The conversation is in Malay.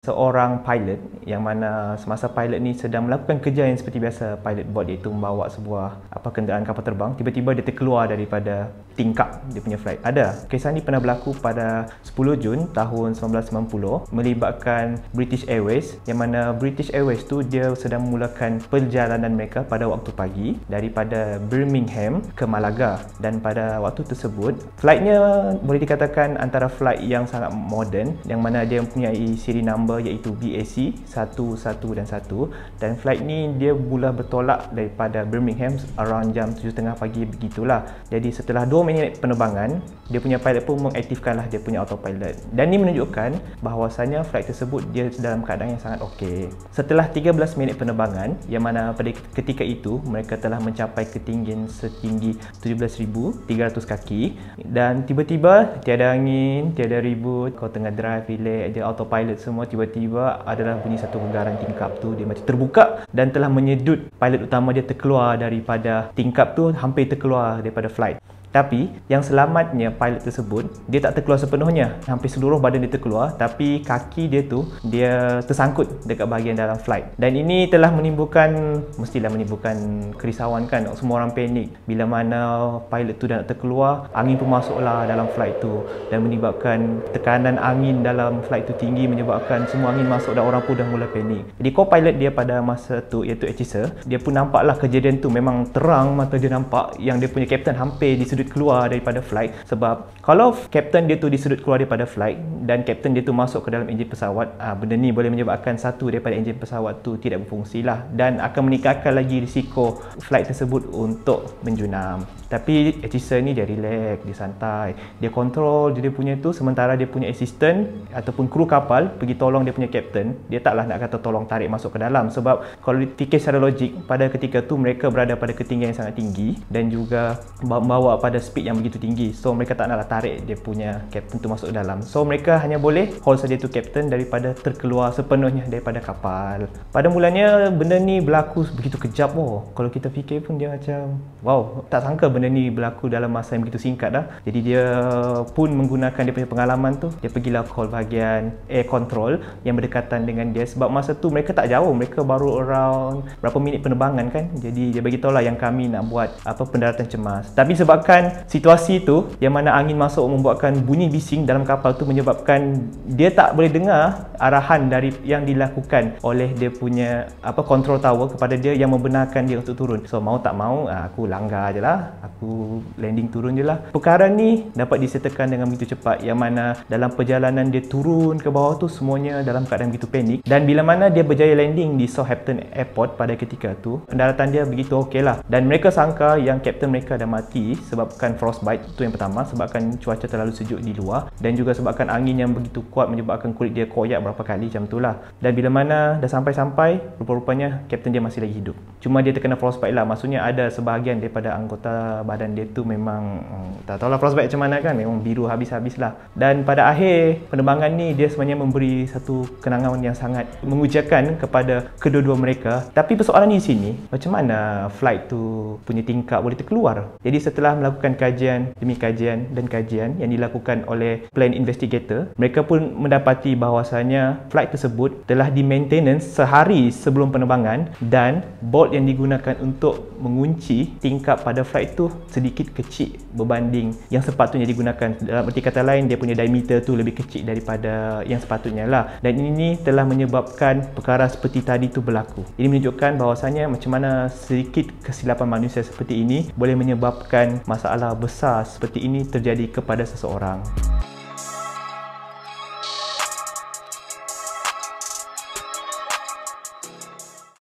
seorang pilot yang mana semasa pilot ni sedang melakukan kerja yang seperti biasa pilot buat iaitu membawa sebuah apa kenderaan kapal terbang tiba-tiba dia terkeluar daripada tingkap dia punya flight. Ada kisah ni pernah berlaku pada 10 Jun tahun 1990 melibatkan British Airways yang mana British Airways tu dia sedang memulakan perjalanan mereka pada waktu pagi daripada Birmingham ke Malaga. Dan pada waktu tersebut flightnya boleh dikatakan antara flight yang sangat moden yang mana dia mempunyai siri number iaitu BAC 11 dan 1 dan flight ni dia mula bertolak daripada Birmingham around jam 7.30 pagi begitulah. Jadi setelah 2 minit penerbangan dia punya pilot pun mengaktifkanlah dia punya autopilot. Dan ni menunjukkan bahawasanya flight tersebut dia dalam keadaan yang sangat okey. Setelah 13 minit penerbangan yang mana pada ketika itu mereka telah mencapai ketinggian setinggi 17,300 kaki. Dan tiba-tiba tiada angin tiada ribut kau tengah drive relax je autopilot semua tiba tiba-tiba adalah bunyi satu genggaran tingkap tu. Dia macam terbuka dan telah menyedut pilot utama dia terkeluar daripada tingkap tu hampir terkeluar daripada flight tapi yang selamatnya pilot tersebut dia tak terkeluar sepenuhnya. Hampir seluruh badan dia terkeluar tapi kaki dia tu dia tersangkut dekat bahagian dalam flight. Dan ini telah menimbulkan mestilah menimbulkan kerisauan kan? Semua orang panik. Bila mana pilot tu dah nak terkeluar angin pun masuklah dalam flight tu. Dan menyebabkan tekanan angin dalam flight tu tinggi menyebabkan semua angin masuk dan orang pun dah mula panik. Jadi co-pilot dia pada masa tu iaitu Etisa dia pun nampaklah kejadian tu memang terang mata dia nampak. Yang dia punya kapten hampir di keluar daripada flight. Sebab kalau captain dia tu disudut keluar daripada flight dan captain dia tu masuk ke dalam enjin pesawat ah, benda ni boleh menyebabkan satu daripada enjin pesawat tu tidak berfungsi lah dan akan meningkatkan lagi risiko flight tersebut untuk menjunam. Tapi Etisa ni dia relax, dia santai dia kontrol dia punya tu. Sementara dia punya assistant ataupun kru kapal pergi tolong dia punya captain dia taklah nak kata tolong tarik masuk ke dalam. Sebab kalau fikir secara logik pada ketika tu mereka berada pada ketinggian yang sangat tinggi dan juga membawa pada speed yang begitu tinggi. So mereka tak naklah tarik dia punya captain tu masuk dalam. So mereka hanya boleh hold saja tu captain daripada terkeluar sepenuhnya daripada kapal. Pada mulanya benda ni berlaku begitu kejap oh. Kalau kita fikir pun dia macam wow tak sangka benda ni berlaku dalam masa yang begitu singkat dah. Jadi dia pun menggunakan dia punya pengalaman tu dia pergilah call bahagian air control yang berdekatan dengan dia. Sebab masa tu mereka tak jauh mereka baru around berapa minit penerbangan kan. Jadi dia bagi tahu lah yang kami nak buat apa pendaratan cemas. Tapi sebabkan menyebabkan situasi itu yang mana angin masuk membuatkan bunyi bising dalam kapal tu menyebabkan dia tak boleh dengar arahan dari yang dilakukan oleh dia punya apa control tower kepada dia yang membenarkan dia untuk turun. So mau tak mau ah, aku langgar je lah. Aku landing turun je lah. Perkara ni dapat disertakan dengan begitu cepat yang mana dalam perjalanan dia turun ke bawah tu semuanya dalam keadaan begitu panik dan bila mana dia berjaya landing di Southampton Airport pada ketika tu pendaratan dia begitu okey lah dan mereka sangka yang kapten mereka dah mati sebab sebabkan frostbite itu yang pertama sebabkan cuaca terlalu sejuk di luar dan juga sebabkan angin yang begitu kuat menyebabkan kulit dia koyak berapa kali macam itulah dan bila mana dah sampai-sampai rupa-rupanya kapten dia masih lagi hidup. Cuma dia terkena frostbite lah. Maksudnya ada sebahagian daripada anggota badan dia tu memang hmm, tak tahulah frostbite macam mana kan memang biru habis-habis lah. Dan pada akhir penerbangan ni dia sebenarnya memberi satu kenangan yang sangat mengujakan kepada kedua-dua mereka. Tapi persoalan di sini macam mana flight tu punya tingkap boleh terkeluar? Jadi setelah melakukan melakukan kajian demi kajian dan kajian yang dilakukan oleh plane investigator mereka pun mendapati bahawasanya flight tersebut telah di maintenance sehari sebelum penerbangan dan bolt yang digunakan untuk mengunci tingkap pada flight tu sedikit kecil berbanding yang sepatutnya digunakan. Dalam erti kata lain dia punya diameter tu lebih kecil daripada yang sepatutnya lah. Dan ini telah menyebabkan perkara seperti tadi tu berlaku. Ini menunjukkan bahawasanya macam mana sedikit kesilapan manusia seperti ini boleh menyebabkan masalah masalah besar seperti ini terjadi kepada seseorang.